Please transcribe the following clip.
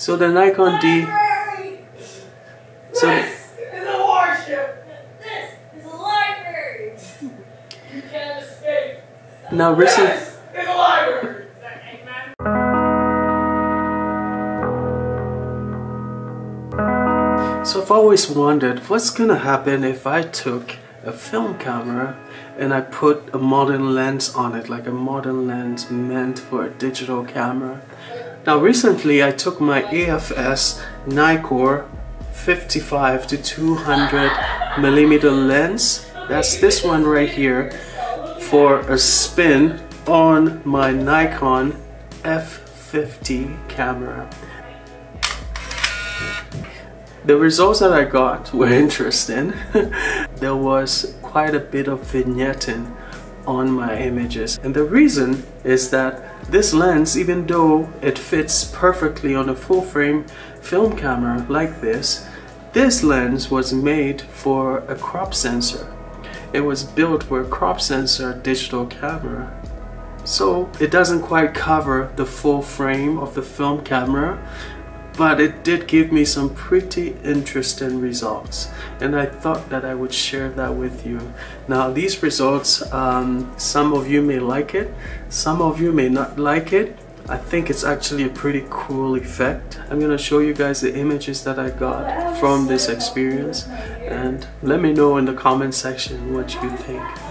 So the Nikon D. So This is a warship. This is a library. You can't escape. now recent. This is a library. So I've always wondered what's gonna happen if I took a film camera and I put a modern lens on it, like a modern lens meant for a digital camera. Now recently I took my AFS Nikkor 55 to 200 millimeter lens. That's this one right here for a spin on my Nikon F50 camera. The results that I got were interesting. there was quite a bit of vignetting on my images. And the reason is that this lens even though it fits perfectly on a full frame film camera like this this lens was made for a crop sensor. It was built for a crop sensor digital camera. So it doesn't quite cover the full frame of the film camera but it did give me some pretty interesting results and I thought that I would share that with you. Now these results, um, some of you may like it, some of you may not like it. I think it's actually a pretty cool effect. I'm gonna show you guys the images that I got from this experience and let me know in the comment section what you think.